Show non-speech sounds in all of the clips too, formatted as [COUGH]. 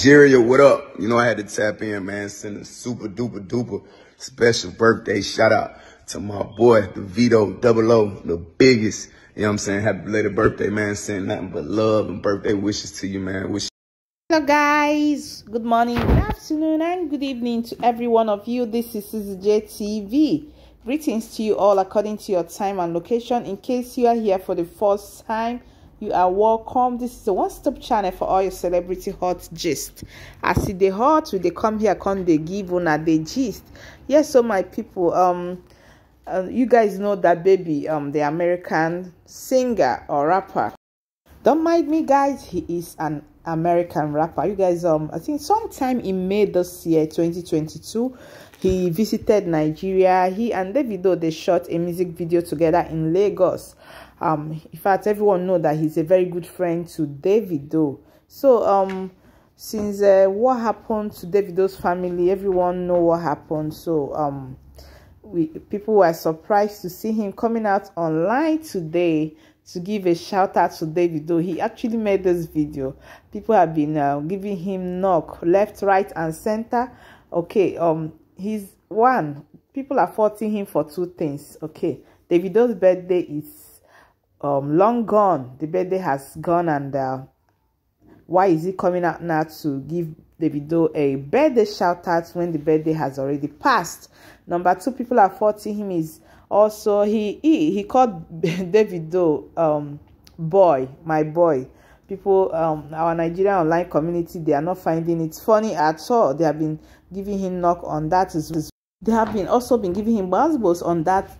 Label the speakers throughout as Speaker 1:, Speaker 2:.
Speaker 1: Nigeria, what up? You know, I had to tap in, man. Send a super duper duper special birthday shout out to my boy, the Vito Double O, the biggest. You know what I'm saying? Happy belated birthday, man. Send nothing but love and birthday wishes to you, man. Wish
Speaker 2: Hello guys, good morning, good afternoon, and good evening to every one of you. This is CZJ TV. Greetings to you all according to your time and location. In case you are here for the first time, you are welcome. This is a one-stop channel for all your celebrity hot gist. As see the hot, we they come here, come they give una the gist. Yes, so my people, um, uh, you guys know DaBaby, um, the American singer or rapper. Don't mind me, guys. He is an American rapper. You guys, um, I think sometime in May this year, 2022, he visited Nigeria. He and Davido they shot a music video together in Lagos. Um, in fact, everyone know that he's a very good friend to Davido. So, um, since uh, what happened to Davido's family, everyone know what happened. So, um, we people were surprised to see him coming out online today to give a shout out to Davido he actually made this video. People have been uh, giving him knock left right and center. Okay um he's one. People are faulting him for two things. Okay Davido's birthday is um long gone. The birthday has gone and uh, why is he coming out now to give Davido a birthday shout out when the birthday has already passed? Number two people are faulting him is also he he, he called [LAUGHS] davido um boy my boy. People um our nigerian online community they are not finding it funny at all. They have been giving him knock on that they have been also been giving him buzzballs on that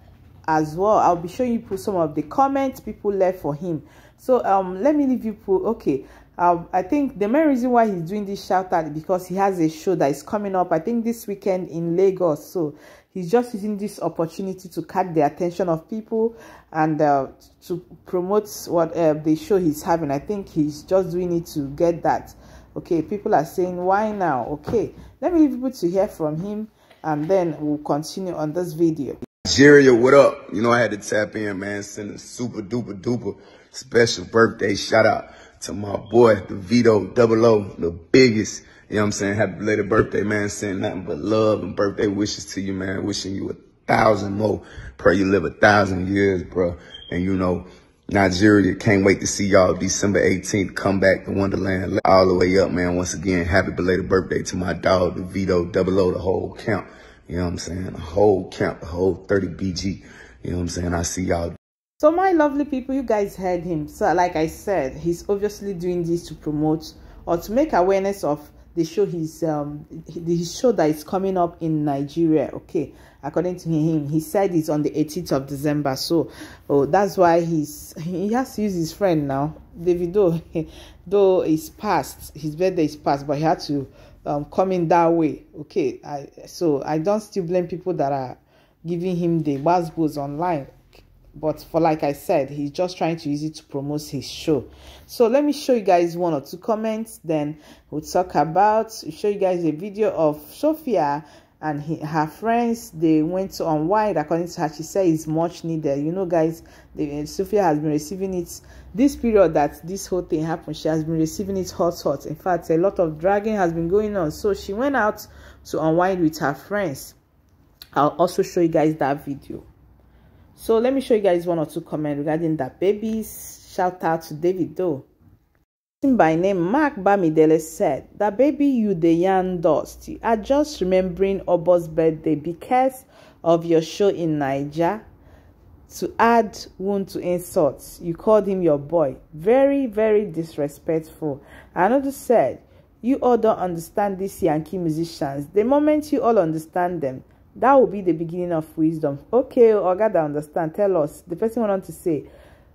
Speaker 2: as well i'll be showing you some of the comments people left for him so um let me leave you put okay um, I think the main reason why he's doing this shout out because he has a show that is coming up, I think this weekend in Lagos. So he's just using this opportunity to catch the attention of people and uh, to promote what uh, the show he's having. I think he's just doing it to get that. Okay, people are saying, why now? Okay, let me leave people to hear from him and then we'll continue on this video.
Speaker 1: Nigeria, what up? You know, I had to tap in, man. Send a super duper duper special birthday shout out to my boy, the Vito Double O, the biggest. You know what I'm saying? Happy belated birthday, man. Send nothing but love and birthday wishes to you, man. Wishing you a thousand more. Pray you live a thousand years, bro. And you know, Nigeria, can't wait to see y'all December 18th. Come back to Wonderland all the way up, man. Once again, happy belated birthday to my dog, the Vito Double O, the whole count. You know what I'm saying? The whole camp, the whole 30 BG. You know what I'm saying? I see y'all.
Speaker 2: So my lovely people, you guys heard him. So like I said, he's obviously doing this to promote or to make awareness of the show he's um his show that is coming up in Nigeria. Okay, according to him, he said it's on the 18th of December. So oh that's why he's he has to use his friend now. Davido, [LAUGHS] though is past, his birthday is past, but he had to um come in that way. Okay, I so I don't still blame people that are giving him the buzzwords online. But for like i said he's just trying to use it to promote his show. So let me show you guys one or two comments. Then we'll talk about show you guys a video of sophia and he, her friends they went to unwind according to her she said it's much needed. You know guys the, eh, sophia has been receiving it. This period that this whole thing happened she has been receiving it hot hot. In fact a lot of dragging has been going on. So she went out to unwind with her friends. I'll also show you guys that video. So let me show you guys one or two comments regarding DaBaby's. Shout out to Davido. By name Mark Bamidele said, DaBaby you the young dust. You are just remembering Obo's birthday because of your show in Niger. To add wound to insults, you called him your boy. Very, very disrespectful. Another said, you all don't understand these Yankee musicians. The moment you all understand them, that will be the beginning of wisdom okay oh, oga that understand tell us the person went on to say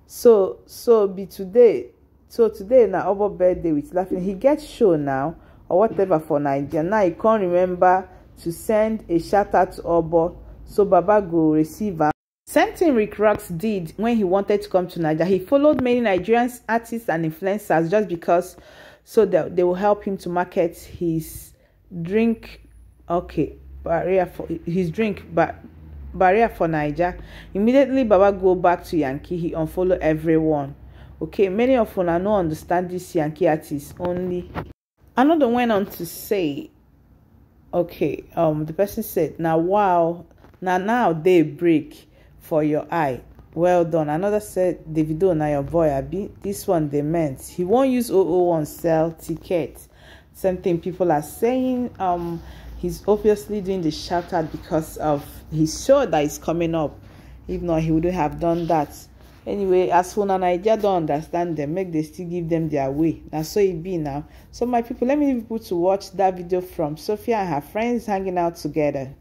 Speaker 2: so so be today so today na obo birthday with laughing. He gets show now or whatever for nigeria. Now he can't remember to send a shout out to obo so baba go receive am. Same thing Rick Ross did when he wanted to come to nigeria. He followed many nigerian artists and influencers just because so that they will help him to market his drink. Okay barrier for his drink but barrier for Niger. Immediately Baba go back to Yankee, he unfollow everyone. Okay, many of una no understand this Yankee artist only Another went on to say, okay, um, the person said, now wow, now now they break for your eye. Well done. Another said, Davido, now your boy, Abi. This one they meant. He won't use 001 sell ticket. Same thing people are saying. Um, he's obviously doing the shout out because of his show that is coming up. If not, he wouldn't have done that. Anyway, as for Nigeria don't understand them, make they still give them their way. Now so it be now. So my people, let me leave people to watch that video from Sophia and her friends hanging out together.